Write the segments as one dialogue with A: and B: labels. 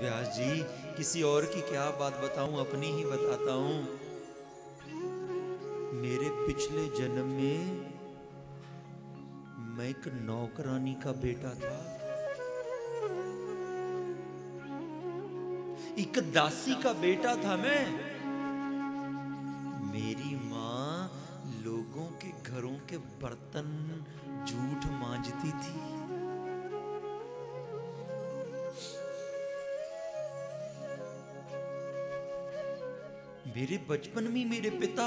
A: व्यास जी, किसी और की क्या बात बताऊँ? अपनी ही बताता हूँ। मेरे पिछले जन्म में मैं एक नौकरानी का बेटा था। एक दासी का बेटा था मैं। मेरी माँ लोगों के घरों के बर्तन झूठ मांजती थी। मेरे बचपन में मेरे पिता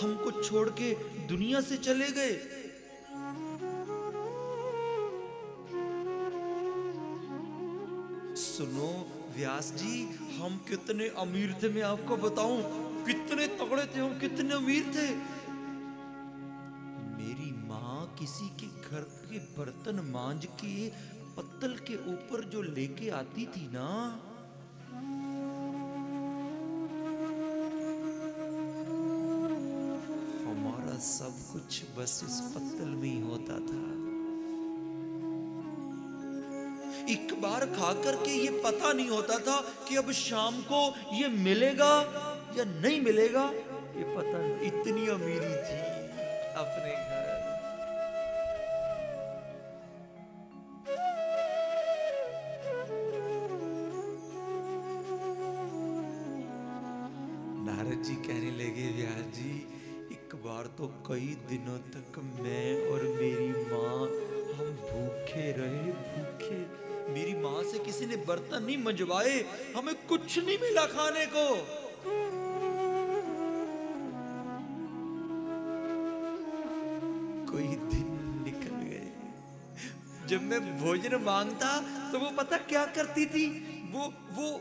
A: हमको छोड़ के दुनिया से चले गए। सुनो, व्यास जी, हम कितने अमीर थे, मैं आपको बताऊँ, कितने तगड़े थे, हम कितने अमीर थे। मेरी माँ किसी के घर के बर्तन मांज के पत्तल के ऊपर जो लेके आती थी ना कुछ बस इस पत्तल में ही होता था। एक बार खा करके ये पता नहीं होता था कि अब शाम को ये मिलेगा या नहीं मिलेगा, ये पता नहीं। इतनी अमीरी थी अपने घर। नारद जी कहने लगे व्यास जी बार तो कई दिनों तक मैं और मेरी माँ, हम भूखे रहे, भूखे। मेरी माँ से किसी ने बर्तन नहीं मंजवाए, हमें कुछ नहीं मिला खाने को। कोई दिन निकल गए। जब मैं भोजन माँगता तो वो पता क्या करती थी? वो वो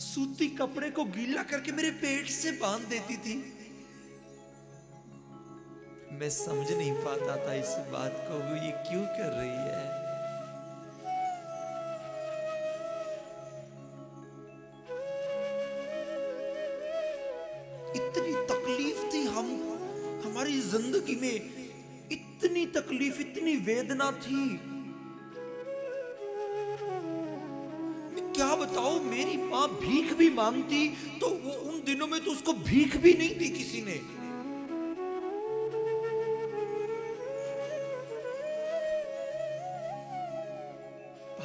A: सूती कपड़े को गीला करके मेरे पेट से बाँध देती थी। मैं समझ नहीं पाता था इस बात को, वो ये क्यों कर रही है? इतनी तकलीफ़ थी हम, हमारी ज़िंदगी में इतनी तकलीफ़, इतनी वेदना थी। मैं क्या बताऊँ, मेरी माँ भीख भी मांगती तो वो उन दिनों में तो उसको भीख भी नहीं दी किसी ने।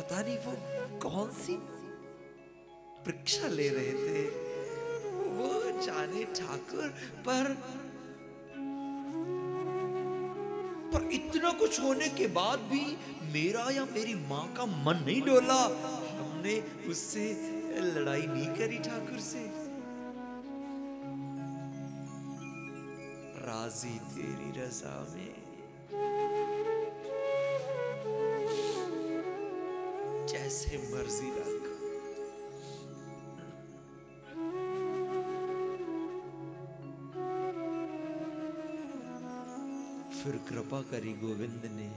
A: पता नहीं वो कौन सी परीक्षा ले रहे थे। वो जाने ठाकुर, पर पर इतना कुछ होने के बाद भी मेरा या मेरी माँ का मन नहीं डोला। हमने उससे लड़ाई नहीं करी ठाकुर से। राज़ी तेरी रजा में। जैसे मर्ज़ी रख। फिर कृपा करी गोविंद ने,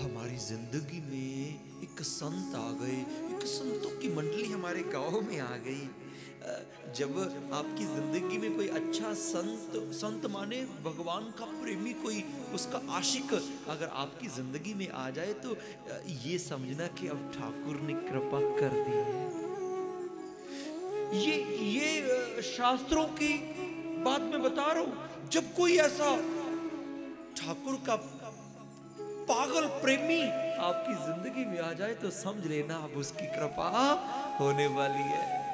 A: हमारी ज़िंदगी में एक संत आ गए, एक संतों की मंडली हमारे गाँव में आ गई। जब आपकी ज़िंदगी में कोई अच्छा संत संत माने, भगवान का प्रेमी कोई, उसका आशिक अगर आपकी ज़िंदगी में आ जाए तो ये समझना कि अब ठाकुर ने कृपा कर दी है। ये ये शास्त्रों की बात मैं बता रहा हूँ। जब कोई ऐसा ठाकुर का पागल प्रेमी आपकी ज़िंदगी में आ जाए तो समझ लेना अब उसकी कृपा होने वाली है।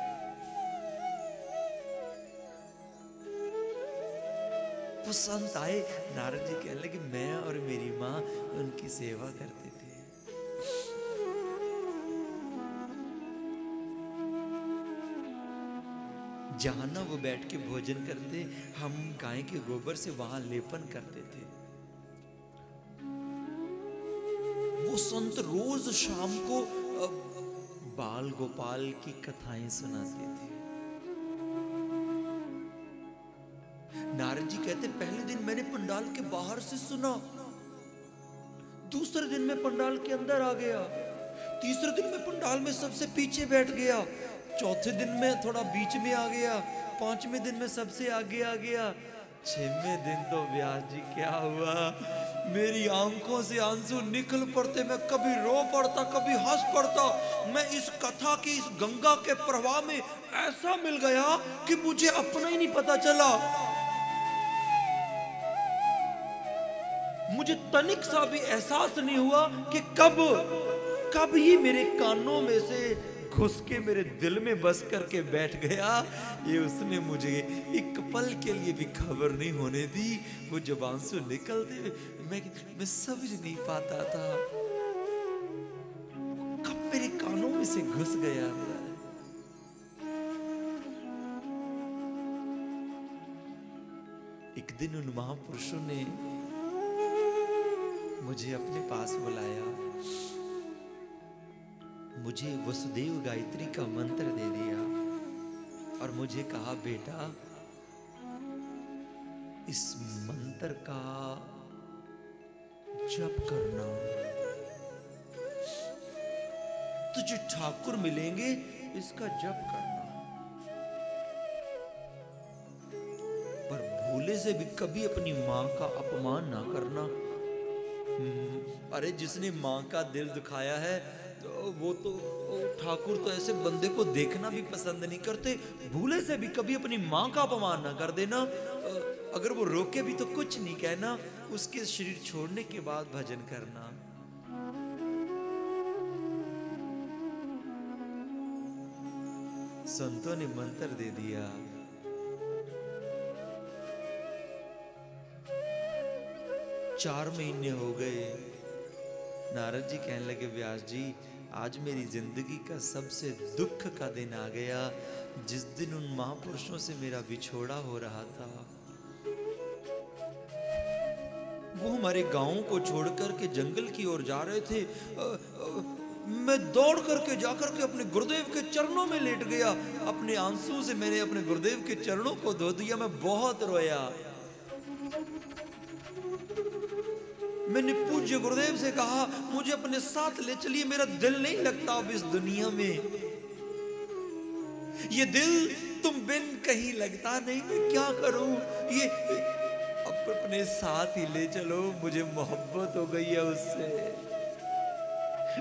A: संत आए। नारद जी कहने लगे, मैं और मेरी माँ उनकी सेवा करते थे। जहाँ ना वो बैठ के भोजन करते, हम गाय के गोबर से वहाँ लेपन करते थे। वो संत रोज शाम को बाल गोपाल की कथाएँ सुनाते थे। कहते पहले दिन मैंने पंडाल के बाहर से सुना। दूसरे दिन मैं पंडाल के अंदर आ गया। तीसरे दिन मैं पंडाल में सबसे पीछे बैठ गया। चौथे दिन में थोड़ा बीच में आ गया। पाँचवें दिन में सबसे आगे आ गया। छवें दिन तो व्यास जी, क्या हुआ? मेरी आँखों से आँसू निकल पड़ते, मैं कभी रो पड़ता, कभी हंस पड़ता। मैं इस कथा की, इस गंगा के प्रवाह में ऐसा मिल गया कि मुझे अपना ही नहीं पता चला। मुझे तनिक सा भी एहसास नहीं हुआ कि कब कब ये मेरे कानों में से घुस के मेरे दिल में बस करके बैठ गया। ये उसने मुझे एक पल के लिए भी खबर नहीं होने दी। वो जब आँसू निकलते, मैं मैं समझ नहीं पाता था। कब मेरे कानों में से घुस गया एक दिन उन महापुरुषों ने मुझे अपने पास बुलाया। मुझे वसुदेव गायत्री का मंत्र दे दिया और मुझे कहा, बेटा, इस मंत्र का जप करना। तुझे ठाकुर मिलेंगे, इसका जप करना। पर भूले से भी कभी अपनी माँ का अपमान ना करना। अरे जिसने माँ का दिल दुखाया है तो वो तो ठाकुर तो ऐसे बंदे को देखना भी पसंद नहीं करते। भूले से भी कभी अपनी माँ का अपमान ना कर देना। अगर वो रोके भी तो कुछ नहीं कहना। उसके शरीर छोड़ने के बाद भजन करना। संतों ने मंत्र दे दिया। चार महीने हो गए। नारद जी कहने लगे व्यास जी आज मेरी ज़िंदगी का सबसे दुख का दिन आ गया। जिस दिन उन महापुरुषों से मेरा बिछोड़ा हो रहा था वो हमारे गाँव को छोड़कर के जंगल की ओर जा रहे थे। आ, आ, मैं दौड़ करके जाकर के अपने गुरुदेव के चरणों में लेट गया। अपने आँसू से मैंने अपने गुरुदेव के चरणों को धो दिया। मैं बहुत रोया। मैंने पूज्य गुरुदेव से कहा, मुझे अपने साथ ले चलिए, मेरा दिल नहीं लगता अब इस दुनिया में। ये दिल तुम बिन कहीं लगता नहीं, मैं क्या करूँ? ये अपने साथ ही ले चलो, मुझे मोहब्बत हो गई है उससे।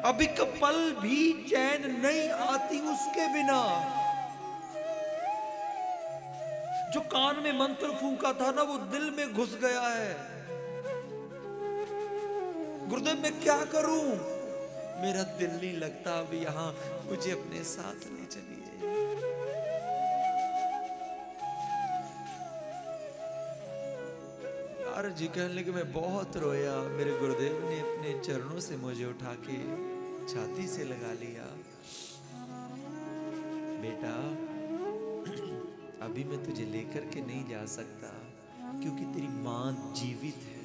A: अभी कपल भी चैन नहीं आती उसके बिना। जो कान में मंत्र फूका था ना, वो दिल में घुस गया है। गुरुदेव, मैं क्या करूँ? मेरा दिल नहीं लगता, अब यहाँ मुझे अपने साथ ले चलिए। नारद जी कहने लगे मैं बहुत रोया। मेरे गुरुदेव ने अपने चरणों से मुझे उठा के छाती से लगा लिया। बेटा, अभी मैं तुझे लेकर के नहीं जा सकता, क्योंकि तेरी माँ जीवित है।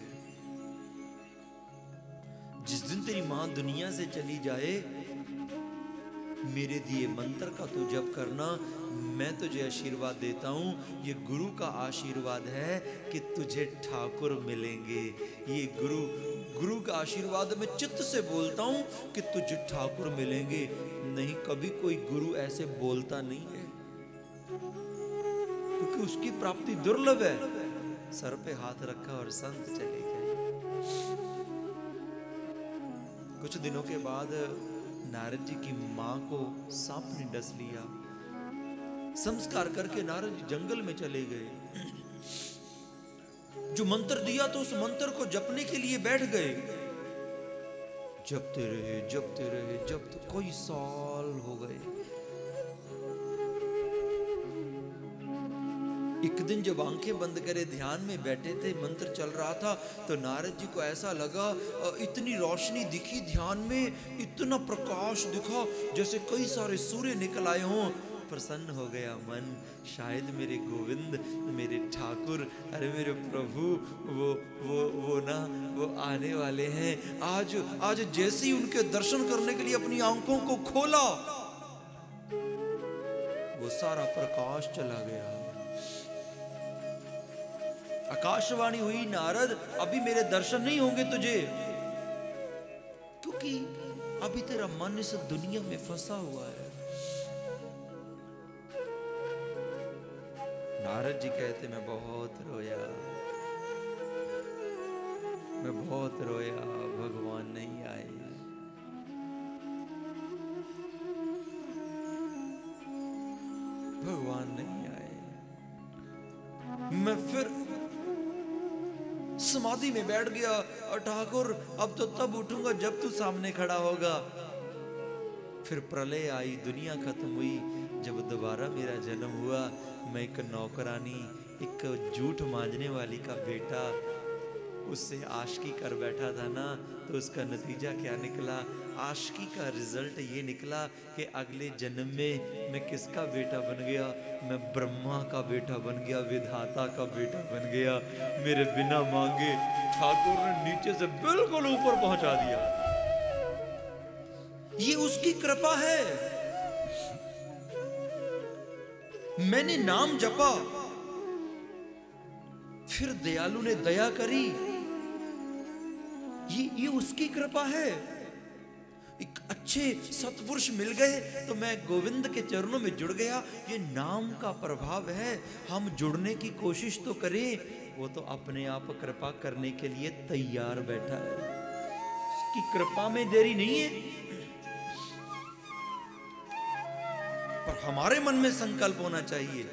A: तेरी माँ दुनिया से चली जाए, मेरे दिए मंत्र का तू जप करना, मैं तुझे आशीर्वाद देता हूँ। ये गुरु का आशीर्वाद है कि तुझे ठाकुर मिलेंगे। ये गुरु गुरु का आशीर्वाद मैं चित्त से बोलता हूँ कि तुझे ठाकुर मिलेंगे। नहीं, कभी कोई गुरु ऐसे बोलता नहीं है। क्योंकि उसकी प्राप्ति दुर्लभ है। सर पे हाथ रखा और संत चले। कुछ दिनों के बाद, नारद जी की माँ को सांप ने डस लिया। संस्कार करके नारद जी जंगल में चले गए। जो मंत्र दिया तो उस मंत्र को जपने के लिए बैठ गए। जपते रहे जपते रहे जपते कोई साल हो गए। एक दिन जब आँखें बंद करे ध्यान में बैठे थे, मंत्र चल रहा था तो नारद जी को ऐसा लगा इतनी रोशनी दिखी ध्यान में, इतना प्रकाश दिखा, जैसे कई सारे सूर्य निकल आए हों। प्रसन्न हो गया मन, शायद मेरे गोविंद, मेरे ठाकुर, अरे मेरे प्रभु, वो वो वो ना, वो आने वाले हैं। आज आज जैसे ही उनके दर्शन करने के लिए अपनी आँखों को खोला, वो सारा प्रकाश चला गया। आकाशवाणी हुई, नारद, अभी मेरे दर्शन नहीं होंगे तुझे। क्योंकि अभी तेरा मन इस दुनिया में फंसा हुआ है। नारद जी कहते, मैं बहुत रोया। मैं बहुत रोया, भगवान नहीं आए। भगवान नहीं समाधि में बैठ गया और ठाकुर, अब तो तब उठूँगा जब तू सामने खड़ा होगा। फिर प्रलय आई, दुनिया खत्म हुई। जब दोबारा मेरा जन्म हुआ, मैं एक नौकरानी, एक झूठ मांझने वाली का बेटा उससे आशकी कर बैठा था ना तो उसका नतीजा क्या निकला? आशकी का रिज़ल्ट ये निकला कि अगले जन्म में मैं किसका बेटा बन गया? मैं ब्रह्मा का बेटा बन गया, विधाता का बेटा बन गया। मेरे बिना मांगे ठाकुर ने नीचे से बिल्कुल ऊपर पहुँचा दिया। ये उसकी कृपा है। मैंने नाम जपा। फिर दयालु ने दया करी। ये ये उसकी कृपा है। एक अच्छे सतपुरुष मिल गए तो मैं गोविंद के चरणों में जुड़ गया। ये नाम का प्रभाव है। हम जुड़ने की कोशिश तो करें, वो तो अपने आप कृपा करने के लिए तैयार बैठा है। उसकी कृपा में देरी नहीं है। पर हमारे मन में संकल्प होना चाहिए।